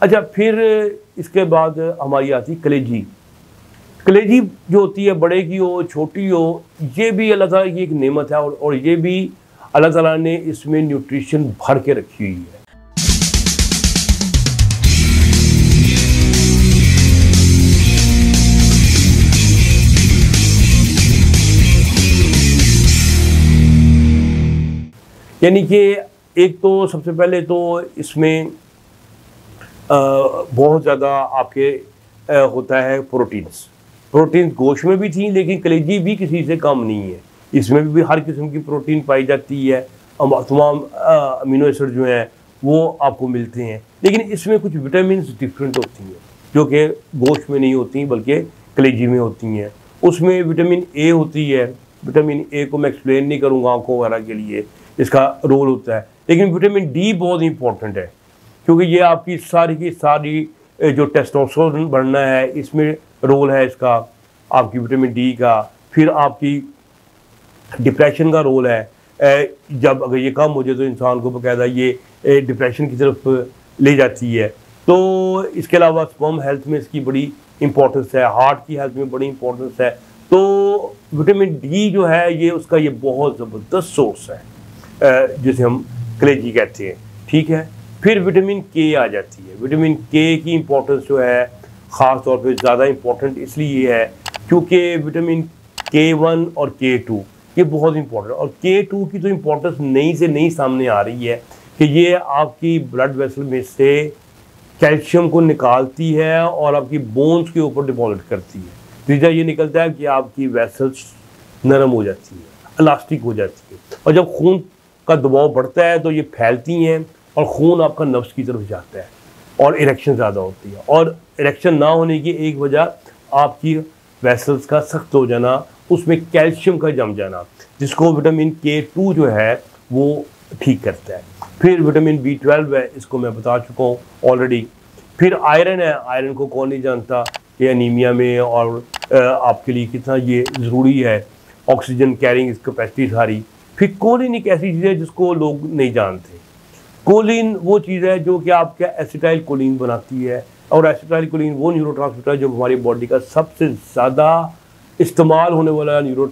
अच्छा फिर इसके बाद हमारी आती कलेजी। कलेजी जो होती है बड़े की हो छोटी हो ये भी अल्लाह ताला की एक नेमत है और, और ये भी अल्लाह ताला ने इसमें न्यूट्रिशन भर के रखी हुई है। यानी कि एक तो सबसे पहले तो इसमें बहुत ज़्यादा आपके होता है प्रोटीन्स। प्रोटीन गोश्त में भी थी, लेकिन कलेजी भी किसी से कम नहीं है। इसमें भी हर किस्म की प्रोटीन पाई जाती है। तमाम अमीनो एसिड जो हैं, वो आपको मिलते हैं। लेकिन इसमें कुछ विटामिन डिफरेंट होती हैं, जो कि गोश्त में नहीं होती, बल्कि कलेजी में होती हैं। उसमें विटामिन ए होती है। विटामिन ए को मैं एक्सप्लेन नहीं करूँगा आँखों वगैरह के लिए, इसका रोल होता है। लेकिन विटामिन डी बहुत इंपॉर्टेंट है। क्योंकि ये आपकी सारी की सारी जो टेस्टोस्टेरोन बढ़ना है, इसमें रोल है इसका, आपकी विटामिन डी का, फिर आपकी डिप्रेशन का रोल है। जब अगर ये कम हो जाए तो इंसान को बकायदा ये डिप्रेशन की तरफ़ ले जाती है। तो इसके अलावा स्पम हेल्थ में इसकी बड़ी इंपॉर्टेंस है हार्ट की हेल्थ में बड़ी इंपॉर्टेंस है। तो विटामिन डी जो है, ये उसका ये बहुत ज़बरदस्त सोर्स है जिसे हम कलेजी कहते हैं। ठीक है? फिर विटामिन के आ जाती है। विटामिन के की इम्पोर्टेंस जो है, ख़ास तौर पे ज़्यादा इम्पोर्टेंट इसलिए है क्योंकि विटामिन के वन और के टू ये बहुत इंपॉर्टेंट और के टू की तो इम्पोर्टेंस नई से नई सामने आ रही है कि ये आपकी ब्लड वेसल में से कैल्शियम को निकालती है और आपकी बोन्स के ऊपर डिपॉजिट करती है। तीजा ये निकलता है कि आपकी वेसल्स नरम हो जाती है इलास्टिक हो जाती है। और जब खून का दबाव बढ़ता है तो ये फैलती हैं और खून आपका नफ्स की तरफ़ जाता है और इरेक्शन ज़्यादा होती है। और इरेक्शन ना होने की एक वजह आपकी वेसल्स का सख्त हो जाना, उसमें कैल्शियम का जम जाना, जिसको विटामिन के टू जो है, वो ठीक करता है। फिर विटामिन बी ट्वेल्व है, इसको मैं बता चुका हूँ ऑलरेडी फिर आयरन है आयरन को कौन नहीं जानता ये अनीमिया में और आपके लिए कितना ये ज़रूरी है। ऑक्सीजन कैरिंग कैपेसिटी सारी। फिर कोलिन एक ऐसी चीज़ जिसको लोग नहीं जानते। कोलिन वो चीज़ है जो कि आपका एसिटाइल कोलिन बनाती है। और एसिटाइल कोलिन वो न्यूरो है जो हमारी बॉडी का सबसे ज़्यादा इस्तेमाल होने वाला न्यूरो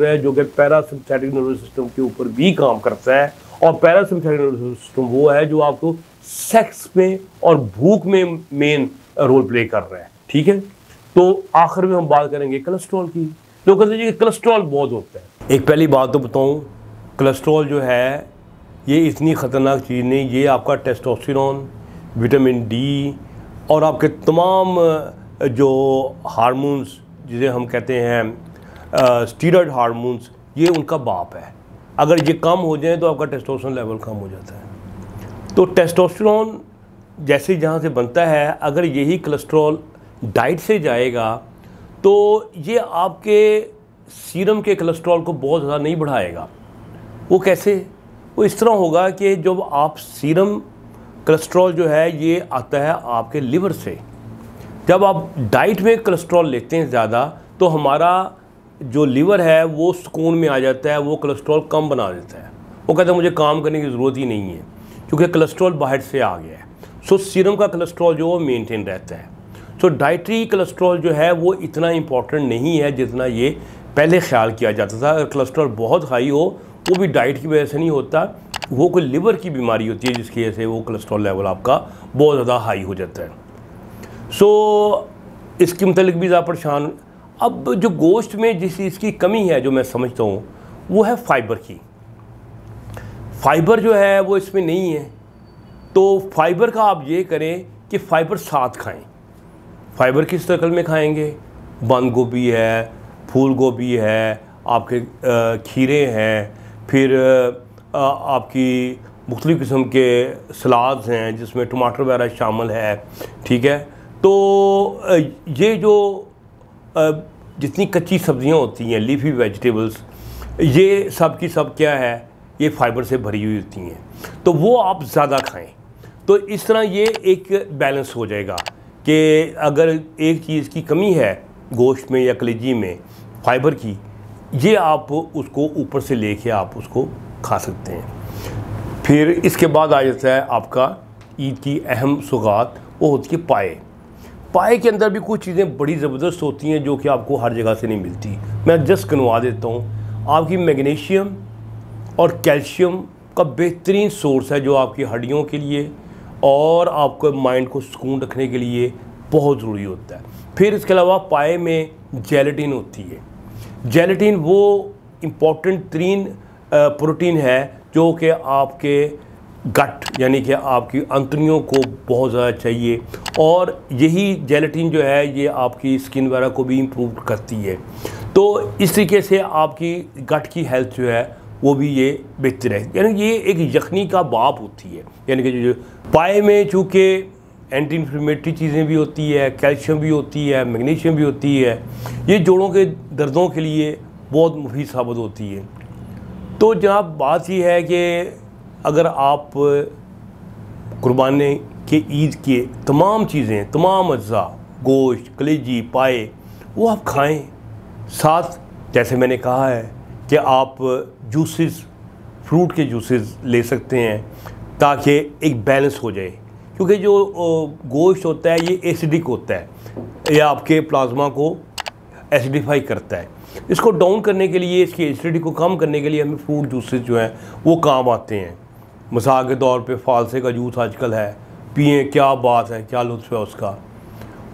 है, जो कि पैरासिम्पथेटिक नर्वस सिस्टम के ऊपर भी काम करता है। और पैरासिम्पथेटिक नर्वस सिस्टम वो है जो आपको सेक्स में और भूख में मेन रोल प्ले कर रहा है। ठीक है? तो आखिर में हम बात करेंगे कोलेस्ट्रॉल की। लोग कहते हैं कोलेस्ट्रॉल बहुत होता है। एक पहली बात तो बताऊँ कोलेस्ट्रॉल जो है ये इतनी ख़तरनाक चीज़ नहीं, ये आपका टेस्टोस्टेरोन विटामिन डी और आपके तमाम जो हार्मोन्स जिसे हम कहते हैं स्टीरॉयड हार्मोन्स ये उनका बाप है। अगर ये कम हो जाए तो आपका टेस्टोस्टेरोन लेवल कम हो जाता है। तो टेस्टोस्टेरोन जैसे जहाँ से बनता है, अगर यही कोलेस्ट्रॉल डाइट से जाएगा तो ये आपके सीरम के कोलेस्ट्रॉल को बहुत ज़्यादा नहीं बढ़ाएगा। वो कैसे? वो इस तरह होगा कि जब आप सीरम कोलेस्ट्रॉल जो है, ये आता है आपके लिवर से, जब आप डाइट में कोलेस्ट्रॉल लेते हैं ज़्यादा तो हमारा जो लिवर है, वो सुकून में आ जाता है, वो कोलेस्ट्रॉल कम बना देता है। वो कहता है, मुझे काम करने की ज़रूरत ही नहीं है, क्योंकि कोलेस्ट्रॉल बाहर से आ गया है। सो सीरम का कोलेस्ट्रॉल जो वो मेनटेन रहता है। सो डाइट्री कोलेस्ट्रॉल जो है, वो इतना इंपॉर्टेंट नहीं है, जितना ये पहले ख्याल किया जाता था। अगर कोलेस्ट्रॉल बहुत हाई हो वो भी डाइट की वजह से नहीं होता वो कोई लिवर की बीमारी होती है जिसकी वजह से वो कोलेस्ट्रॉल लेवल आपका बहुत ज़्यादा हाई हो जाता है। सो so, इसके मतलब भी ज़्यादा परेशान अब जो गोश्त में जिस चीज़ की कमी है जो मैं समझता हूँ वो है फाइबर की। फाइबर जो है वो इसमें नहीं है। तो फाइबर का आप ये करें कि फ़ाइबर साथ खाएँ। फाइबर किस शक्ल में खाएँगे? बंद गोभी है फूल गोभी है आपके खीरे हैं फिर आपकी मुख्तलिफ़ किस्म के सलाद्स हैं जिसमें टमाटर वगैरह शामिल है, ठीक है? तो ये जो जितनी कच्ची सब्ज़ियाँ होती हैं, लीफी वेजिटेबल्स, ये सब की सब क्या है? ये फाइबर से भरी हुई होती हैं। तो वो आप ज़्यादा खाएँ। तो इस तरह ये एक बैलेंस हो जाएगा कि अगर एक चीज़ की कमी है गोश्त में या कलेजी में, फाइबर की ये आप उसको ऊपर से लेके आप उसको खा सकते हैं। फिर इसके बाद आ जाता है आपका ईद की अहम सौगात वो होती है पाए। पाए के अंदर भी कुछ चीज़ें बड़ी ज़बरदस्त होती हैं जो कि आपको हर जगह से नहीं मिलती। मैं जस्ट कनवा देता हूँ। आपकी मैग्नीशियम और कैल्शियम का बेहतरीन सोर्स है जो आपकी हड्डियों के लिए और आपको माइंड को सुकून रखने के लिए बहुत ज़रूरी होता है। फिर इसके अलावा पाए में जेलेटिन होती है। जेलेटिन वो इम्पोर्टेंट तरीन प्रोटीन है जो कि आपके गट यानी कि आपकी अंतड़ियों को बहुत ज़्यादा चाहिए। और यही जेलेटिन जो है, ये आपकी स्किन वगैरह को भी इम्प्रूव करती है। तो इस तरीके से आपकी गट की हेल्थ जो है, वो भी ये बेहतर है। यानी ये एक यखनी का बाप होती है। यानी कि पाए में चूँकि एंटी इन्फ्लेमेटरी चीज़ें भी होती है कैल्शियम भी होती है मैग्नीशियम भी होती है। ये जोड़ों के दर्दों के लिए बहुत मुफीद साबित होती है। तो जनाब, बात ये है कि अगर आप कुर्बानी के ईद के तमाम चीज़ें, तमाम अज्जा, गोश्त, कलेजी, पाए, वो आप खाएँ। साथ, जैसे मैंने कहा है कि आप जूसेस फ्रूट के जूसेस ले सकते हैं ताकि एक बैलेंस हो जाए। क्योंकि जो गोश्त होता है, ये एसिडिक होता है। ये आपके प्लाज्मा को एसिडिफाई करता है। इसको डाउन करने के लिए, इसकी एसिडिटी को कम करने के लिए हमें फ्रूट जूसेस जो हैं, वो काम आते हैं। मिसाल के तौर पे फालसे का जूस आजकल है। पिए, क्या बात है, क्या लुत्फ़ है उसका।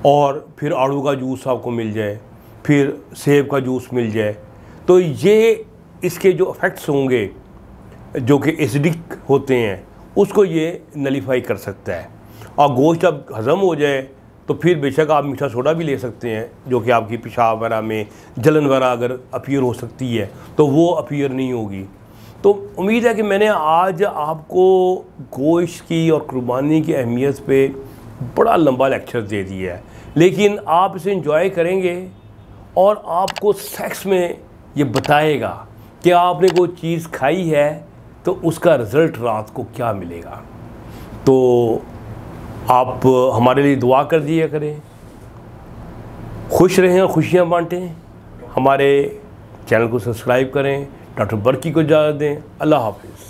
और फिर आड़ू का जूस आपको मिल जाए, फिर सेब का जूस मिल जाए। तो ये इसके जो इफ़ेक्ट्स होंगे, जो कि एसिडिक होते हैं उसको ये नलीफाई कर सकता है। और गोश्त जब हज़म हो जाए तो फिर बेशक आप मीठा सोडा भी ले सकते हैं, जो कि आपकी पेशाब वगैरह में, जलन वगैरह अगर अपीयर हो सकती है तो वो अपीयर नहीं होगी। तो उम्मीद है कि मैंने आज आपको गोश्त की और कुर्बानी की अहमियत पे बड़ा लंबा लेक्चर दे दिया है। लेकिन आप इसे इंजॉय करेंगे और आपको सेक्स में ये बताएगा कि आपने कोई चीज़ खाई है तो उसका रिज़ल्ट रात को क्या मिलेगा? तो आप हमारे लिए दुआ कर दिया करें। खुश रहें और खुशियाँ बांटें। हमारे चैनल को सब्सक्राइब करें। डॉक्टर बर्की को इजाज़त दें। अल्लाह हाफिज़।